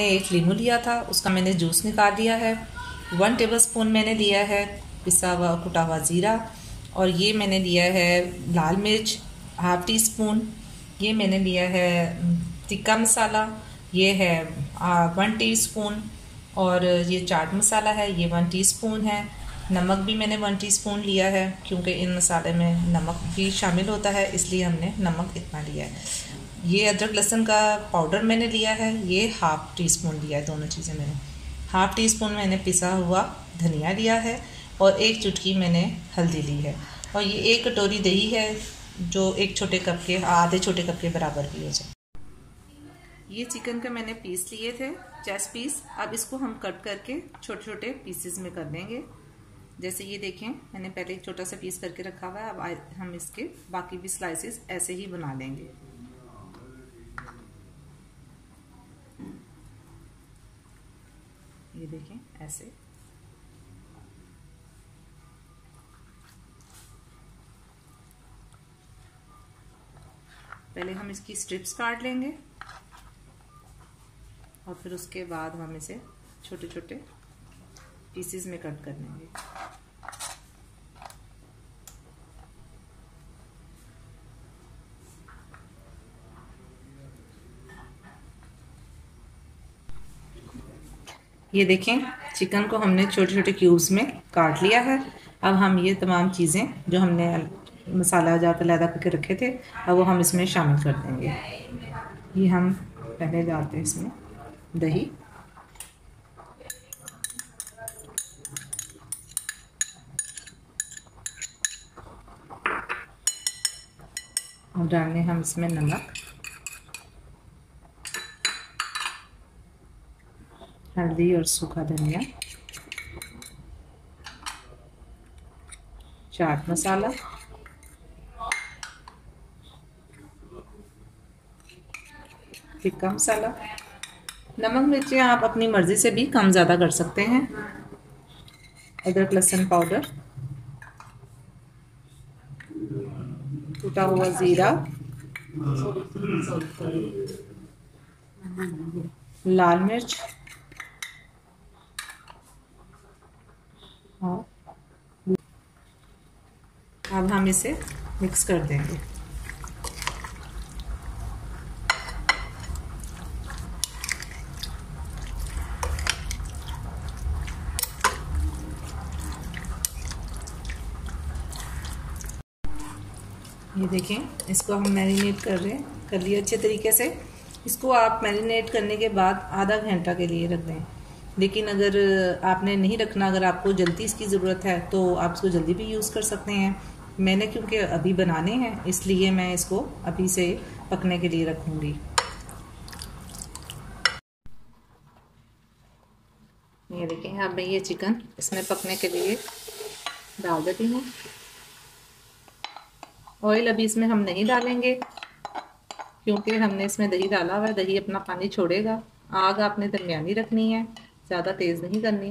मैंने एक लीमू लिया था, उसका मैंने जूस निकाल लिया है, वन टेबल स्पून मैंने लिया है, पिसा हुआ कुटा हुआ ज़ीरा, और ये मैंने लिया है लाल मिर्च, हाफ़ टी स्पून ये मैंने लिया है टिक्का मसाला, ये है वन टी स्पून और ये चाट मसाला है, ये वन टी स्पून है, नमक भी मैंने वन टी स्पून लिया है, क्योंकि इन मसाले में नमक भी शामिल होता है, इसलिए हमने नमक इतना लिया है। ये अदरक लहसुन का पाउडर मैंने लिया है, ये हाफ़ टी स्पून लिया है, दोनों चीज़ें मैंने। हाफ़ टी स्पून मैंने पिसा हुआ धनिया लिया है और एक चुटकी मैंने हल्दी ली है। और ये एक कटोरी दही है, जो एक छोटे कप के, आधे छोटे कप के बराबर की हो जाए। ये चिकन का मैंने पीस लिए थे, चेस्ट पीस। अब इसको हम कट करके छोटे छोटे पीसेस में कर देंगे। जैसे ये देखें, मैंने पहले एक छोटा सा पीस करके रखा हुआ है, अब हम इसके बाकी भी स्लाइसेस ऐसे ही बना लेंगे। ये देखें, ऐसे। पहले हम इसकी स्ट्रिप्स काट लेंगे, और फिर उसके बाद हम इसे छोटे छोटे पीसेस में कट कर लेंगे ये देखें, चिकन को हमने छोटे छोटे क्यूब्स में काट लिया है। अब हम ये तमाम चीज़ें जो हमने मसाला जाकर लैदा करके रखे थे, अब वो हम इसमें शामिल कर देंगे। ये हम पहले डालते हैं इसमें दही। और डालने हम इसमें नमक। हल्दी और सूखा धनिया। चाट मसाला। टिक्का मसाला। नमक मिर्ची आप अपनी मर्ज़ी से भी कम ज़्यादा कर सकते हैं। अदरक लहसुन पाउडर। टूटा हुआ ज़ीरा। लाल मिर्च। अब हम इसे मिक्स कर देंगे। ये देखें, इसको हम मैरिनेट कर रहे हैं। कर लिए अच्छे तरीके से। इसको आप मैरिनेट करने के बाद आधा घंटा के लिए रख दें। लेकिन अगर आपने नहीं रखना, अगर आपको जल्दी इसकी ज़रूरत है तो आप इसको जल्दी भी यूज़ कर सकते हैं। मैंने, क्योंकि अभी बनाने हैं, इसलिए मैं इसको अभी से पकने के लिए रखूँगी। ये देखें, अब मैं ये चिकन इसमें पकने के लिए डाल देती हूँ। ऑयल अभी इसमें हम नहीं डालेंगे, क्योंकि हमने इसमें दही डाला हुआ है, दही अपना पानी छोड़ेगा। आग आपने दरमियानी रखनी है। ज़्यादा तेज़ नहीं करनी।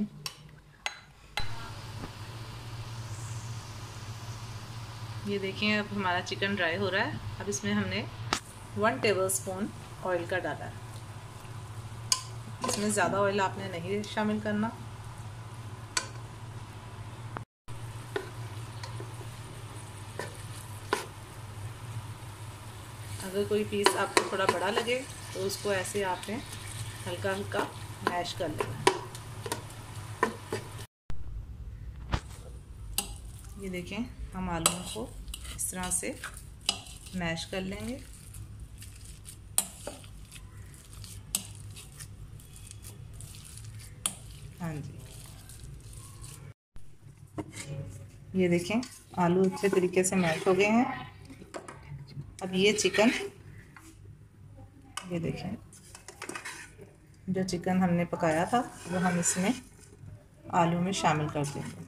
ये देखें अब हमारा चिकन ड्राई हो रहा है। अब इसमें हमने वन टेबल स्पून ऑयल का डाला है। इसमें ज़्यादा ऑयल आपने नहीं शामिल करना। अगर कोई पीस आपको थोड़ा बड़ा लगे तो उसको ऐसे आपने हल्का हल्का मैश कर लेंगे ये देखें, हम आलूओं को इस तरह से मैश कर लेंगे। हाँ जी। ये देखें, आलू अच्छे तरीके से मैश हो गए हैं। अब ये चिकन, ये देखें। जो चिकन हमने पकाया था, वो हम इसमें आलू में शामिल कर देंगे।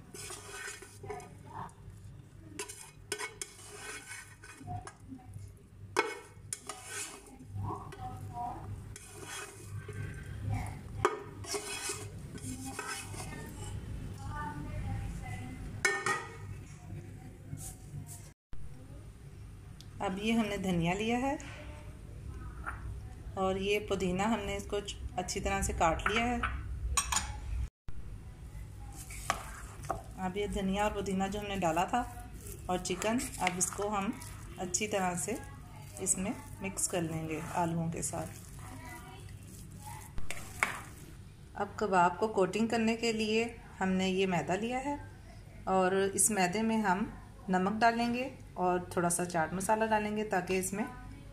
अब ये हमने धनिया लिया है और ये पुदीना हमने इसको अच्छी तरह से काट लिया है। अब ये धनिया और पुदीना जो हमने डाला था और चिकन, अब इसको हम अच्छी तरह से इसमें मिक्स कर लेंगे आलूओं के साथ। अब कबाब को कोटिंग करने के लिए हमने ये मैदा लिया है और इस मैदे में हम नमक डालेंगे और थोड़ा सा चाट मसाला डालेंगे ताकि इसमें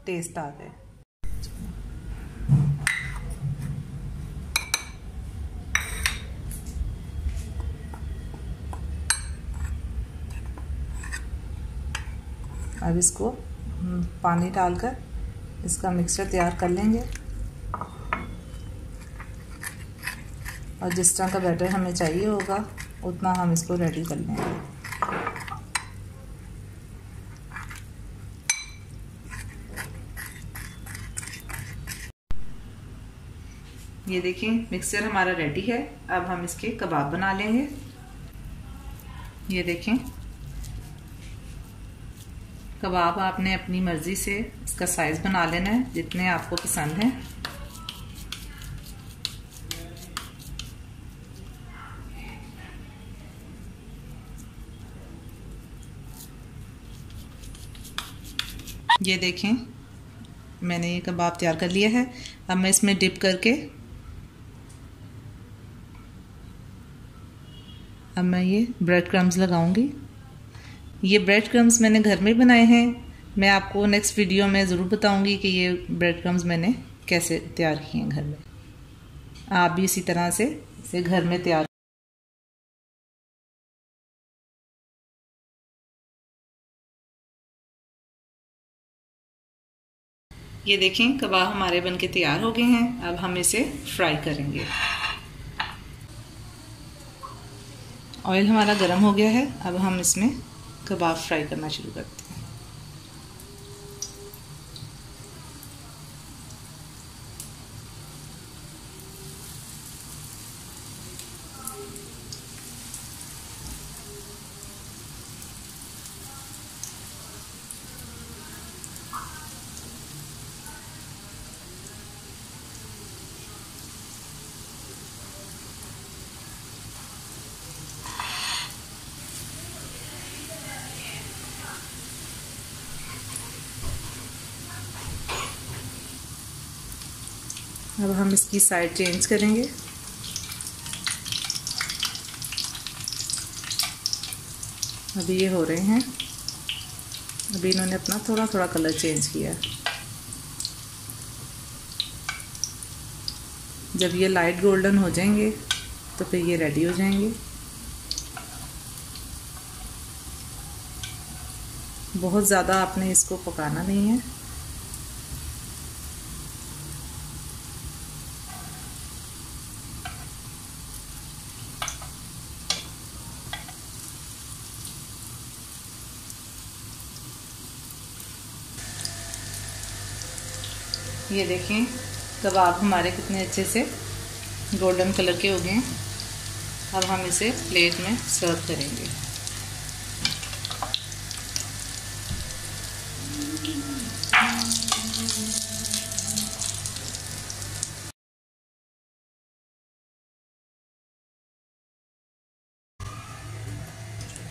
टेस्ट आ जाए। अब इसको पानी डालकर इसका मिक्सचर तैयार कर लेंगे। और जिस तरह का बैटर हमें चाहिए होगा, उतना हम इसको रेडी कर लेंगे। ये देखिए मिक्सचर हमारा रेडी है। अब हम इसके कबाब बना लेंगे। ये देखें। कबाब आपने अपनी मर्ज़ी से इसका साइज़ बना लेना है, जितने आपको पसंद है। ये देखें, मैंने ये कबाब तैयार कर लिया है। अब मैं इसमें डिप करके, अब मैं ये ब्रेड क्रम्स लगाऊँगी। ये ब्रेड क्रम्स मैंने घर में बनाए हैं। मैं आपको नेक्स्ट वीडियो में ज़रूर बताऊँगी कि ये ब्रेड क्रम्स मैंने कैसे तैयार किए हैं घर में। आप भी इसी तरह से इसे घर में तैयार ये देखें, कबाब हमारे बन के तैयार हो गए हैं। अब हम इसे फ्राई करेंगे। ऑयल हमारा गर्म हो गया है। अब हम इसमें कबाब फ्राई करना शुरू करते हैं। अब हम इसकी साइड चेंज करेंगे। अभी ये हो रहे हैं। अभी इन्होंने अपना थोड़ा थोड़ा कलर चेंज किया। जब ये लाइट गोल्डन हो जाएँगे तो फिर ये रेडी हो जाएँगे। बहुत ज़्यादा आपने इसको पकाना नहीं है। ये देखें कबाब हमारे कितने अच्छे से गोल्डन कलर के हो गए हैं। अब हम इसे प्लेट में सर्व करेंगे।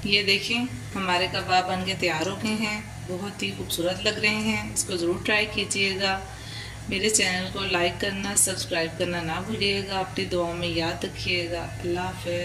ये देखें, हमारे कबाब बन के तैयार हो गए हैं। बहुत ही खूबसूरत लग रहे हैं। इसको ज़रूर ट्राई कीजिएगा। मेरे चैनल को लाइक करना, सब्सक्राइब करना ना भूलिएगा। अपनी दुआओं में याद रखिएगा। अल्लाह हाफ़